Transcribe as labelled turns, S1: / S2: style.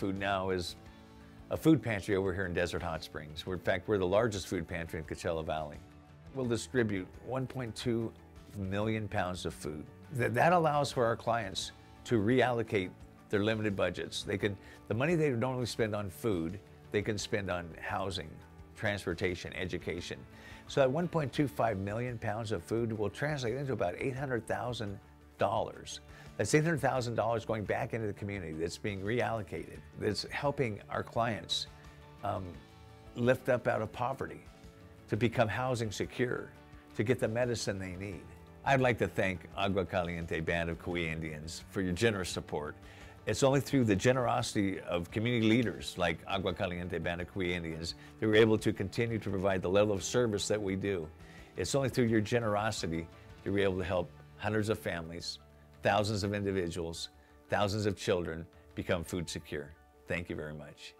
S1: Food Now is a food pantry over here in Desert Hot Springs. We're, in fact, we're the largest food pantry in Coachella Valley. We'll distribute 1.2 million pounds of food. That, that allows for our clients to reallocate their limited budgets. They can, the money they normally spend on food, they can spend on housing, transportation, education. So that 1.25 million pounds of food will translate into about $800,000. That's $800,000 going back into the community that's being reallocated, that's helping our clients um, lift up out of poverty, to become housing secure, to get the medicine they need. I'd like to thank Agua Caliente Band of Cahuilla Indians for your generous support. It's only through the generosity of community leaders like Agua Caliente Band of Cahuilla Indians that we're able to continue to provide the level of service that we do. It's only through your generosity that we're able to help hundreds of families, thousands of individuals, thousands of children become food secure. Thank you very much.